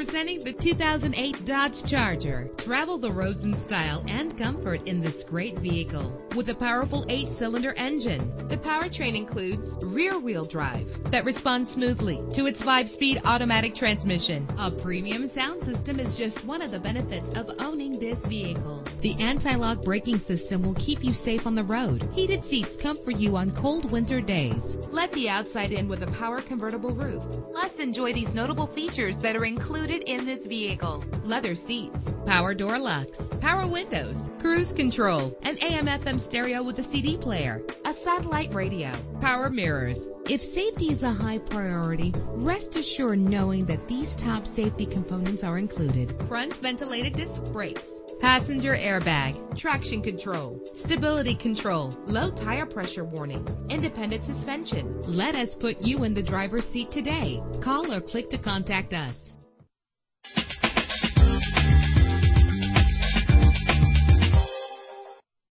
Presenting the 2008 Dodge Charger. Travel the roads in style and comfort in this great vehicle. With a powerful eight cylinder engine, the powertrain includes rear wheel drive that responds smoothly to its five speed automatic transmission. A premium sound system is just one of the benefits of owning this vehicle. The anti lock braking system will keep you safe on the road. Heated seats comfort you on cold winter days. Let the outside in with a power convertible roof. Plus, enjoy these notable features that are included in this vehicle leather seats, power door locks, power windows, cruise control, an AM FM stereo with a CD player, a satellite radio, power mirrors. If safety is a high priority, rest assured knowing that these top safety components are included front ventilated disc brakes passenger airbag, traction control, stability control, low tire pressure warning, independent suspension. Let us put you in the driver's seat today. Call or click to contact us.